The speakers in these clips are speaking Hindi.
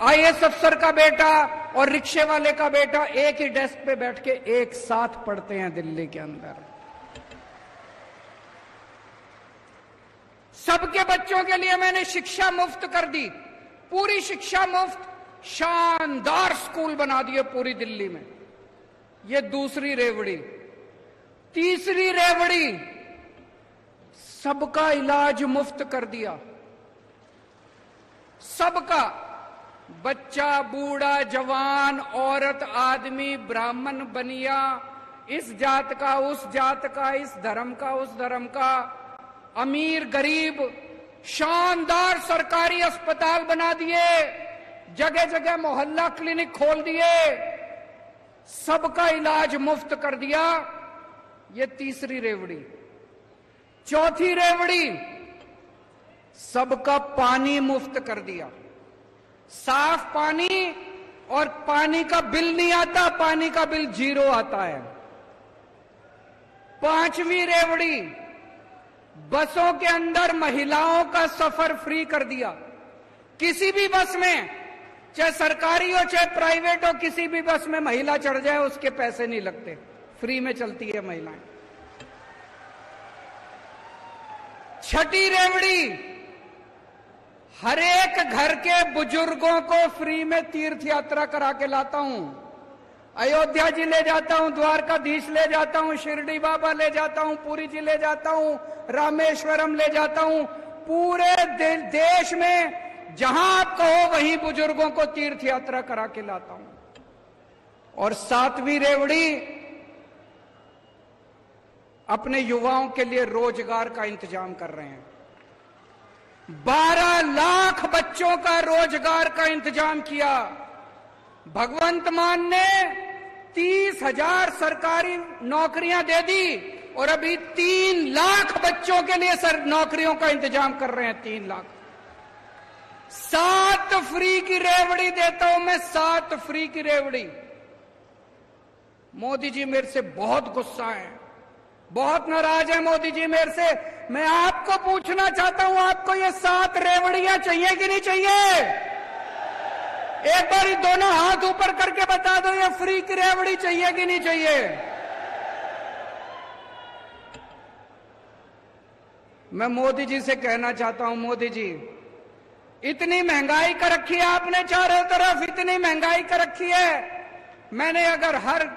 आईएएस अफसर का बेटा और रिक्शे वाले का बेटा एक ही डेस्क पे बैठ के एक साथ पढ़ते हैं दिल्ली के अंदर। सबके बच्चों के लिए मैंने शिक्षा मुफ़्त कर दी। पूरी शिक्षा मुफ़्त, शानदार स्कूल बना दिए पूरी दिल्ली में। ये दूसरी रेवड़ी। तीसरी रेवड़ी, सबका इलाज मुफ़्त कर दिया। सबका बच्चा, बूढ़ा, जवान, औरत, आदमी, ब्राह्मण बनिया, इस जात का, उस जात का, इस धर्म का, उस धर्म का, अमीर, गरीब, शानदार सरकारी अस्पताल बना दिए जगह जगह मोहल्ला क्लिनिक खोल दिए, सबका इलाज मुफ़्त कर दिया, ये तीसरी रेवड़ी। चौथी रेवड़ी, सबका पानी मुफ़्त कर दिया। साफ़ पानी और पानी का बिल नहीं आता, पानी का बिल ज़ीरो आता है। पांचवी रेवड़ी, बसों के अंदर महिलाओं का सफ़र फ्री कर दिया। किसी भी बस में, चाहे सरकारी हो, चाहे प्राइवेट हो, किसी भी बस में महिला चढ़ जाए, उसके पैसे नहीं लगते। फ्री में चलती है महिलाएँ। छठी रेवड़ी हर एक घर के बुज़ुर्गों को फ्री में तीर्थ यात्रा करा के लाता हूँ। अयोध्या जी ले जाता हूँ द्वारकाधीश ले जाता हूँ शिरडी बाबा ले जाता हूँ पुरी जी ले जाता हूँ रामेश्वरम ले जाता हूँ। पूरे दे, देश में जहाँ आप कहो वहीं बुज़ुर्गों को तीर्थ यात्रा करा के लाता हूँ। और सातवीं रेवड़ी अपने युवाओं के लिए रोज़गार का इंतज़ाम कर रहे हैं। बारह लाख बच्चों का रोज़गार का इंतज़ाम किया। भगवंत मान ने तीस हज़ार सरकारी नौकरियाँ दे दी और अभी तीन लाख बच्चों के लिए सर नौकरियों का इंतज़ाम कर रहे हैं, तीन लाख। सात फ्री की रेवड़ी देता हूँ मैं, सात फ्री की रेवड़ी। मोदी जी मेरे से बहुत गुस्सा है। बहुत नाराज़ है मोदी जी मेरे से। मैं आपको पूछना चाहता हूँ, आपको ये सात रेवड़ियाँ चाहिए कि नहीं चाहिए? एक बार दोनों हाथ ऊपर करके बता दो, ये फ्री की रेवड़ी चाहिए कि नहीं चाहिए? मैं मोदी जी से कहना चाहता हूँ, मोदी जी, इतनी महँगाई कर रखी है आपने चारों तरफ़, इतनी महँगाई कर रखी है। मैंने अगर हर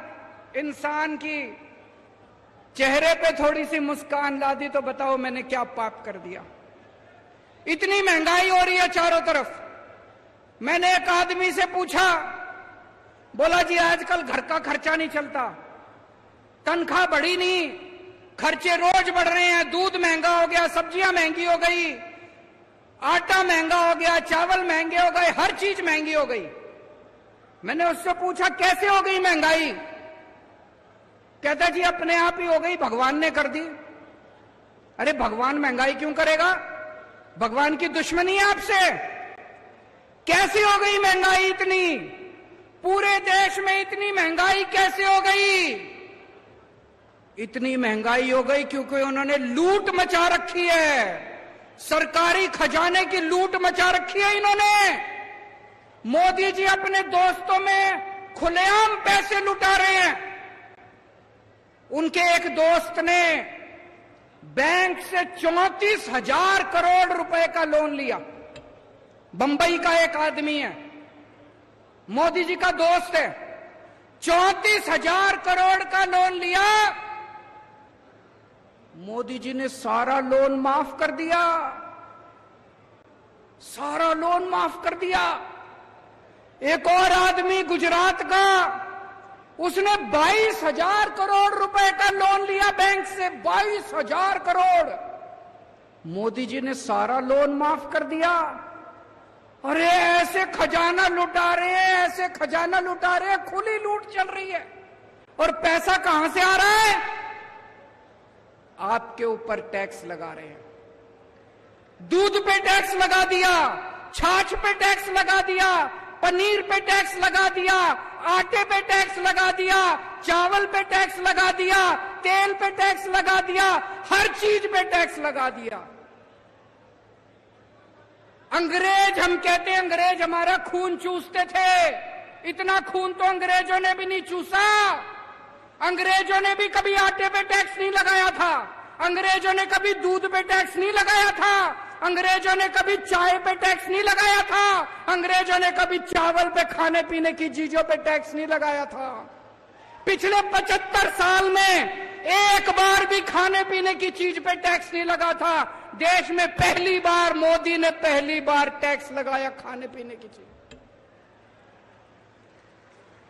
इंसान की चेहरे पे थोड़ी सी मुस्कान ला दी तो बताओ मैंने क्या पाप कर दिया। इतनी महँगाई हो रही है चारों तरफ़। मैंने एक आदमी से पूछा, बोला, जी, आजकल घर का खर्चा नहीं चलता। तनख्वाह बढ़ी नहीं, खर्चे रोज बढ़ रहे हैं, दूध महँगा हो गया, सब्ज़ियाँ महँगी हो गई, आटा महँगा हो गया, चावल महँगे हो गए, हर चीज़ महँगी हो गई। मैंने उससे पूछा, कैसे हो गई महँगाई? कहता जी, अपने आप ही हो गई, भगवान ने कर दी। अरे, भगवान महँगाई क्यों करेगा? भगवान की दुश्मनी है। आपसे कैसे हो गई महँगाई इतनी? पूरे देश में इतनी महँगाई कैसे हो गई? इतनी महँगाई हो गई क्योंकि उन्होंने लूट मचा रखी है। सरकारी खजाने की लूट मचा रखी है इन्होंने। मोदी जी अपने दोस्तों में खुलेआम पैसे लुटा रहे हैं। उनके एक दोस्त ने बैंक से चौंतीस हज़ार करोड़ रुपए का लोन लिया। बंबई का एक आदमी है। मोदी जी का दोस्त है। चौंतीस हज़ार करोड़ का लोन लिया। मोदी जी ने सारा लोन माफ़ कर दिया। सारा लोन माफ़ कर दिया। एक और आदमी गुजरात का उसने बाईस हज़ार करोड़ रुपए का लोन लिया बैंक से। बाईस हज़ार करोड़। मोदी जी ने सारा लोन माफ़ कर दिया। अरे, ऐसे खजाना लुटा रहे हैं, ऐसे खजाना लुटा रहे हैं, खुली लूट चल रही है। और पैसा कहाँ से आ रहा है? आपके ऊपर टैक्स लगा रहे हैं। दूध पे टैक्स लगा दिया, छाछ पे टैक्स लगा दिया, पनीर पे टैक्स लगा दिया आटे पे टैक्स लगा दिया, चावल पे टैक्स लगा दिया, तेल पे टैक्स लगा दिया, हर चीज़ पे टैक्स लगा दिया। अंग्रेज़, हम कहते अंग्रेज़ हमारा खून चूसते थे। इतना खून तो अंग्रेज़ों ने भी नहीं चूसा। अंग्रेज़ों ने भी कभी आटे पे टैक्स नहीं लगाया था। अंग्रेज़ों ने कभी दूध पे टैक्स नहीं लगाया था। अंग्रेज़ों ने कभी चाय पे टैक्स नहीं लगाया था। अंग्रेज़ों ने कभी चावल पे खाने पीने की चीज़ों पे टैक्स नहीं लगाया था। पिछले पचहत्तर साल में एक बार भी खाने पीने की चीज़ पे टैक्स नहीं लगा था। देश में पहली बार मोदी ने पहली बार टैक्स लगाया खाने पीने की चीज़।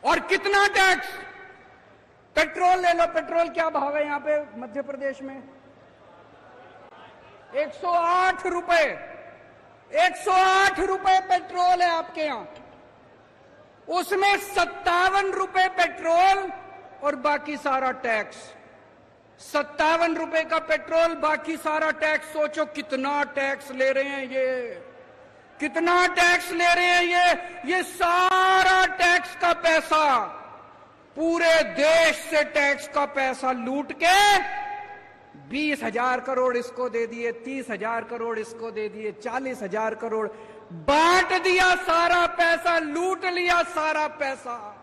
और कितना टैक्स? पेट्रोल ले लो, पेट्रोल क्या भाव है यहाँ पे मध्य प्रदेश में? 108 रुपए। 108 रुपए पेट्रोल है आपके यहाँ। उसमें सत्तावन रुपए पेट्रोल और बाकी सारा टैक्स। सत्तावन रुपए का पेट्रोल, बाकी सारा टैक्स। सोचो कितना टैक्स ले रहे हैं ये। कितना टैक्स ले रहे हैं ये। ये सारा टैक्स का पैसा। पूरे देश से टैक्स का पैसा लूट के बीस हज़ार करोड़ इसको दे दिए, तीस हज़ार करोड़ इसको दे दिए, चालीस हज़ार करोड़। बांट दिया सारा पैसा, लूट लिया सारा पैसा।